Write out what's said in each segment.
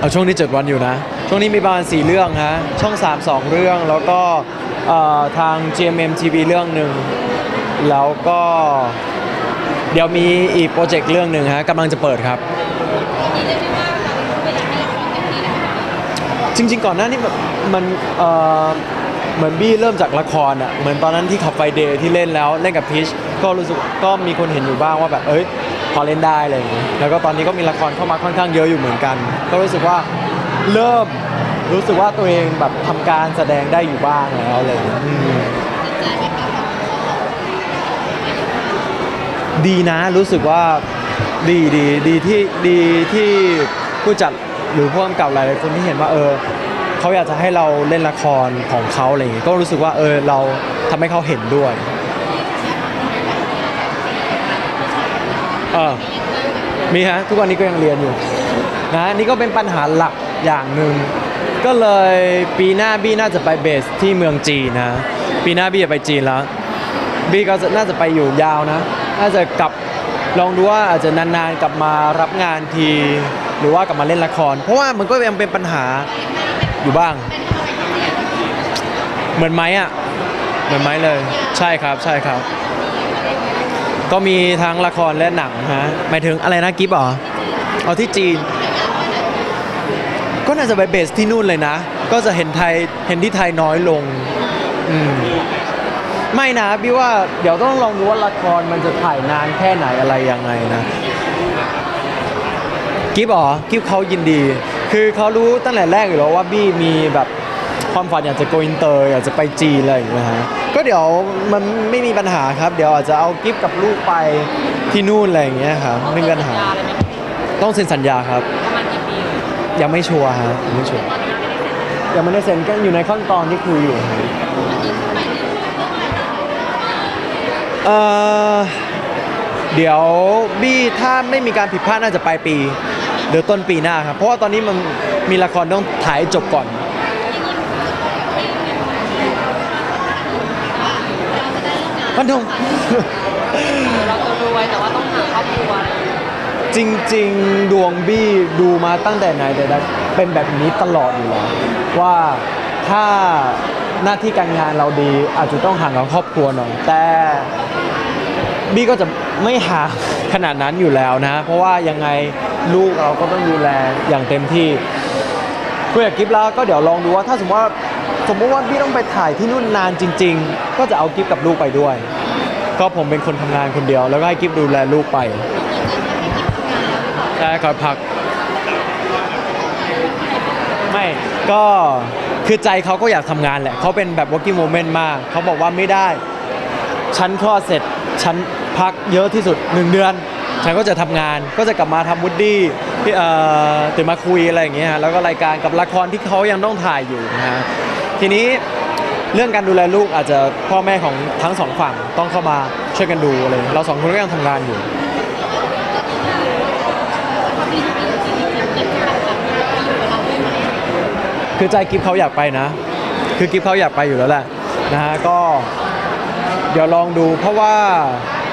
เอาช่วงนี้เจ็ดวันอยู่นะ ช่วงนี้มีประมาณ4เรื่องฮะ ช่อง 3 2 เรื่อง แล้วก็เอ่อทาง GMM TV เรื่องหนึ่ง แล้วก็เดี๋ยวมีอีกโปรเจกต์เรื่องหนึ่งฮะกำลังจะเปิดครับ จริง ๆ ก่อนหน้านี้แบบมันเอ่อเหมือนบี้เริ่มจากละครอะ เหมือนตอนนั้นที่ Club Friday ที่เล่นแล้วเล่นกับพีชก็รู้สึกก็มีคนเห็นอยู่บ้างว่าแบบ เอ้ย พอเล่นได้อะไรอย่างเงี้ยแล้วก็ตอนนี้ก็มีละครเข้ามาค่อนข้างเยอะอยู่เหมือนกัน ก็รู้สึกว่าเริ่มรู้สึกว่าตัวเองแบบทำการแสดงได้อยู่บ้างแล้วอะไรอย่างเงี้ยอืมดีนะรู้สึกว่าดีดีดีที่ดีที่ผู้จัดหรือผู้กำกับหลายๆคนที่เห็นว่าเออเขาอยากจะให้เราเล่นละครของเขาอะไรอย่างงี้ก็รู้สึกว่าเออเราทำให้เขาเห็นด้วย เออมีฮะทุกวันนี้ก็ยังเรียนอยู่นะนี่ก็เป็นปัญหาหลักอย่างหนึ่งก็เลยปีหน้าบี้น่าจะไปเบสที่เมืองจีนนะ ปีหน้าบี้จะไปจีนแล้วบี้ก็น่าจะไปอยู่ยาวนะ น่าจะกลับลองดูว่าอาจจะนานๆกลับมารับงานที หรือว่ากลับมาเล่นละคร เพราะว่ามันก็ยังเป็นปัญหาอยู่บ้าง เหมือนไหม้อะเหมือนไหมเลย ใช่ครับใช่ครับ ก็มีทั้งละครและหนังฮะหมายถึงอะไรนะกิฟต์เหรอเอาที่จีน ก็น่าจะไปเบสที่นู่นเลยนะ ก็จะเห็นไทยเห็นที่ไทยน้อยลงอืมไม่นะพี่ว่าเดี๋ยวต้องลองดูว่าละครมันจะถ่ายนานแค่ไหนอะไรยังไงนะกิฟอ๋อกิฟเขายินดี คือเขารู้ตั้งแต่แรกอยู่แล้วว่าบี้มีแบบ ความฝันอยากจะโกอินเตอร์อยากจะไปจีนอะไรอย่างเงี้ยฮะก็เดี๋ยวมันไม่มีปัญหาครับเดี๋ยวอาจจะเอากิ๊บกับลูกไปที่นู่นอะไรอย่างเงี้ยครับไม่มีปัญหาสัญญาเลยไหมต้องเซ็นสัญญาครับ ประมาณกี่ปีเลยยังไม่ชัวร์ฮะยังไม่ชัวร์ยังไม่ได้เซ็นก็อยู่ในขั้นตอนที่คุยอยู่ฮะเอ่อเดี๋ยวบี้ถ้าไม่มีการผิดพลาดน่าจะปลายปีหรือต้นปีหน้าครับเพราะว่าตอนนี้มันมีละครต้องถ่ายให้จบก่อน พันธง เราจะรวยแต่ว่าต้องหาครอบครัวอะไรอย่างเงี้ยจริงๆ ดวงบี้ดูมาตั้งแต่ไหนแต่ใดเป็นแบบนี้ตลอดอยู่แล้วว่าถ้าหน้าที่การงานเราดีอาจจะต้องห่างกับครอบครัวหน่อยแต่บี้ก็จะไม่ห่างขนาดนั้นอยู่แล้วนะ เพราะว่ายังไงลูกเราก็ต้องดูแลอย่างเต็มที่คุยกับกิฟแล้วก็เดี๋ยวลองดูว่าถ้าสมมติว่า สมมติว่าบี้ต้องไปถ่ายที่นู่นนานจริง ๆ ก็จะเอากิฟกับลูกไปด้วย ก็ผมเป็นคนทำงานคนเดียว แล้วก็ให้กิฟดูแลลูกไปใช่ครับพัก ไม่ก็คือใจเขาก็อยากทำงานแหละเขาเป็นแบบ working moment มากเขาบอกว่าไม่ได้ฉันคลอดเสร็จฉันพักเยอะที่สุด1เดือน ฉันก็จะทำงานก็จะกลับมาทำวูดดี้ที่เอ่อตื่นมาคุยอะไรอย่างเงี้ยฮะแล้วก็รายการกับละครที่เขายังต้องถ่ายอยู่นะฮะ ทีนี้เรื่องการดูแลลูกอาจจะพ่อแม่ของทั้งสองฝั่งต้องเข้ามาช่วยกันดูอะไรเราสองคนก็ยังทำงานอยู่ คือใจกิฟเขาอยากไปนะ คือกิฟเขาอยากไปอยู่แล้วแหละนะฮะก็เดี๋ยวลองดูเพราะว่า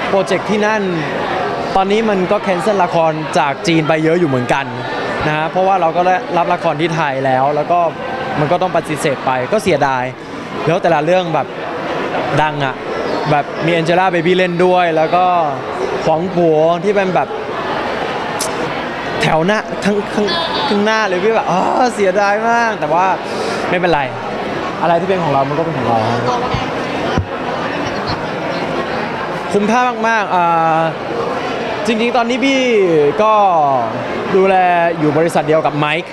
โปรเจกต์ที่นั่น ตอนนี้มันก็แคนเซิลละครจากจีนไปเยอะอยู่เหมือนกันนะฮะเพราะว่าเราก็ได้รับละครที่ไทยแล้วแล้วก็ มันก็ต้องปฏิเสธไปก็เสียดาย แล้วแต่ละเรื่องแบบดังอะแบบมีแองเจล่าเบบี้เล่นด้วย แล้วก็ของผัวที่เป็นแบบแถวหน้าข้างข้างข้างหน้าเลยพี่แบบอ๋อเสียดายมาก แต่ว่าไม่เป็นไร อะไรที่เป็นของเรา มันก็เป็นของเราคุ้มค่ามากๆอ่าจริงๆ ตอนนี้พี่ก็ดูแลอยู่บริษัทเดียวกับไมค์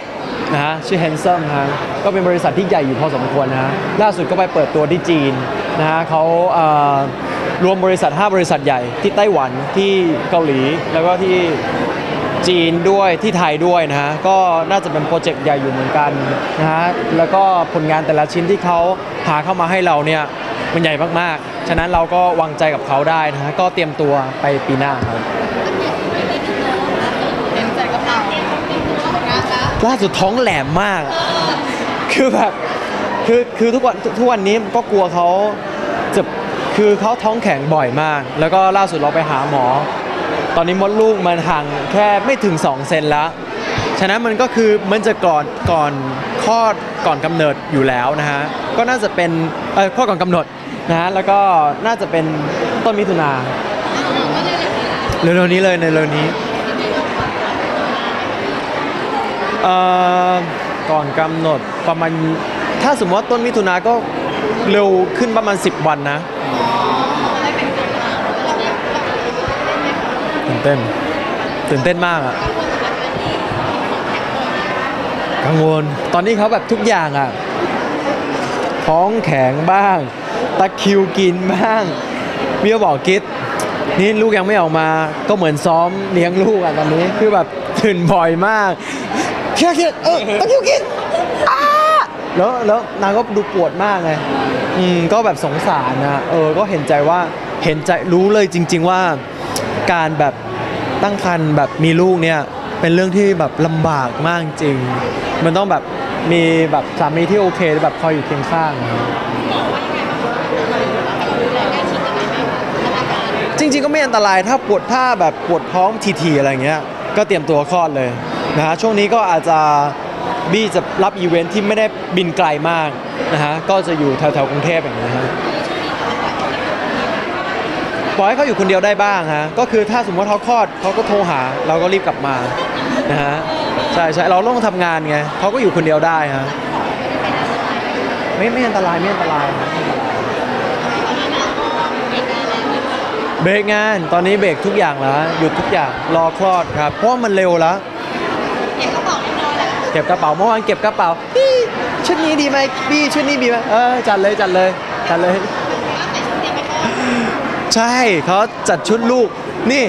นะฮะชื่อ Handsome ฮะก็เป็นบริษัทที่ใหญ่อยู่พอสมควรนะฮะล่าสุดก็ไปเปิดตัวที่จีนนะฮะเขาอ่ารวมบริษัท 5 บริษัทใหญ่ที่ไต้หวันที่เกาหลี แล้วก็ที่จีนด้วยที่ไทยด้วยนะฮะก็น่าจะเป็นโปรเจกต์ใหญ่อยู่เหมือนกันนะฮะแล้วก็ผลงานแต่ละชิ้นที่เขาหาเข้ามาให้เราเนี่ยมันใหญ่มากๆ ฉะนั้นเราก็วางใจกับเขาได้นะฮะก็เตรียมตัวไปปีหน้าครับมใจกับเรางานนะ ล่าสุดท้องแหลมมาก คือแบบคือคือทุกวันทุกวันนี้ก็กลัวเขาจะคือเขาท้องแข็งบ่อยมาก แล้วก็ล่าสุดเราไปหาหมอ ตอนนี้มดลูกมันห่างแค่ไม่ถึง 2 เซนแล้ว ฉะนั้นมันก็คือมันจะก่อนก่อนคลอดก่อนกำเนิดอยู่แล้วนะฮะ ก็น่าจะเป็นเออคลอดก่อนกำหนดนะฮะ แล้วก็น่าจะเป็นต้นมิถุนาเร็วๆนี้เลยในเร็วนี้เอ่อ ก่อนกำหนดประมาณถ้าสมมติว่าต้นมิถุนาก็เร็วขึ้นประมาณ 10 วันนะตื่นเต้นตื่นเต้นมากอะกังวลตอนนี้เขาแบบทุกอย่างอะท้องแข็งบ้าง ตะคิวกินบ้างมีก็บอกกิดนี่ลูกยังไม่ออกมา ก็เหมือนซ้อมเลี้ยงลูกอะตอนนี้คือแบบตื่นบ่อยมาก เครียดเครียดเออตะคริวกินอ้าแล้วแล้วนางก็ดูปวดมากไงอืมก็แบบสงสารนะเออก็เห็นใจว่าเห็นใจรู้เลยจริง ๆว่าการแบบตั้งครรภ์แบบมีลูกเนี่ยเป็นเรื่องที่แบบลำบากมากจริง มันต้องแบบมีแบบสามีที่โอเคแบบคอยอยู่เคียงข้าง จริง ๆ ก็ไม่อันตรายถ้าปวดถ้าแบบปวดท้องทีๆอะไรเงี้ย ก็เตรียมตัวคลอดเลย นะฮะช่วงนี้ก็อาจจะบี้จะรับอีเวนท์ที่ไม่ได้บินไกลมากนะฮะก็จะอยู่แถวๆกรุงเทพอย่างนี้ยฮะปล่อยให้เขาอยู่คนเดียวได้บ้างฮะก็คือถ้าสมมติเขาคลอดเขาก็โทรหา เราก็รีบกลับมานะฮะใช่ใช่เราต้องทำงานไงเขาก็อยู่คนเดียวได้ฮะไม่ไม่อันตรายไม่อันตรายครับไม่อันตรายเบรกงานตอนนี้เบรกทุกอย่างแล้วหยุดทุกอย่างรอคลอดครับเพราะว่ามันเร็วแล้ว เก็บกระเป๋าเมื่อวานเก็บกระเป๋าพี่ชุดนี้ดีไหมพี่ชุดนี้ดีไหมเออจัดเลยจัดเลยจัดเลย ใช่เขาจัดชุดลูกนี่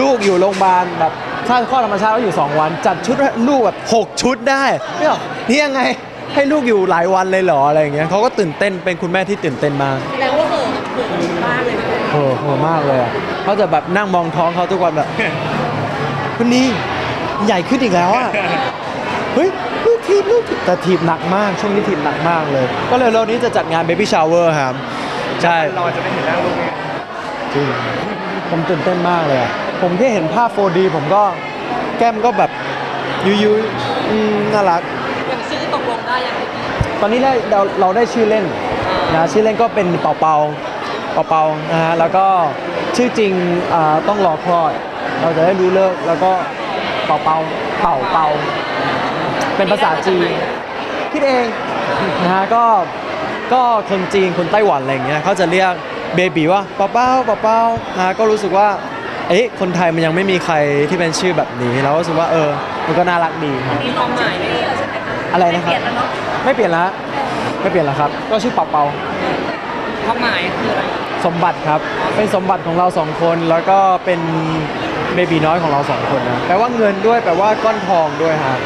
ลูกอยู่โรงพยาบาลแบบถ้าคลอดธรรมชาติก็อยู่ 2 วัน จัดชุดให้ลูกแบบ6 ชุดได้เนี่ยนี่ยังไงให้ลูกอยู่หลายวันเลยเหรออะไรอย่างเงี้ยเขาก็ตื่นเต้นเป็นคุณแม่ที่ตื่นเต้นมากแสดงว่าเหินเหินมากเลยนะโหโหมากเลยอะเขาจะแบบนั่งมองท้องเขาทุกวันแบบวันนี้ใหญ่ขึ้นอีกแล้วอะ เฮ้ยลูกทีบลูกทีบแต่ทีบหนักมาก ช่วงนี้ทีบหนักมากเลย ก็เลยเรานี้จะจัดงาน Baby Shower ครับใช่เราจะไม่เห็นหน้าลูกไงจริงผมตื่นเต้นมากเลยอะผมแค่เห็นภาพ 4D ผมก็แก้มก็แบบยุยยุยๆอืมน่ารักอย่างชื่อตกลงได้ยังตอนนี้ได้เราเราได้ชื่อเล่นนะชื่อเล่นก็เป็นเป่าเปาเป่าเปานะฮะแล้วก็ชื่อจริงอ่าต้องรอคลอด เราจะได้รู้เลิกแล้วก็เป่าเปาเป่าเปา เป็นภาษาจีนคิดเองนะฮะก็ก็คนจีนคนไต้หวันอะไรอย่างเงี้ยเขาจะเรียกเบบีว่าเป่าเปาเป่าเปานะฮะก็รู้สึกว่าเอ๊ะคนไทยมันยังไม่มีใครที่เป็นชื่อแบบนี้เราก็รู้สึกว่าเออมันก็น่ารักดีครับมีความหมายไหมใช่ไหมอะไรนะครับไม่เปลี่ยนแล้วไม่เปลี่ยนแล้วครับ ก็ชื่อเป่าเปาความหมายคืออะไรสมบัติครับเป็นสมบัติของเราสองคนแล้วก็เป็นเบบีน้อยของเราสองคนนะแปลว่าเงินด้วยแปลว่าก้อนทองด้วยครับ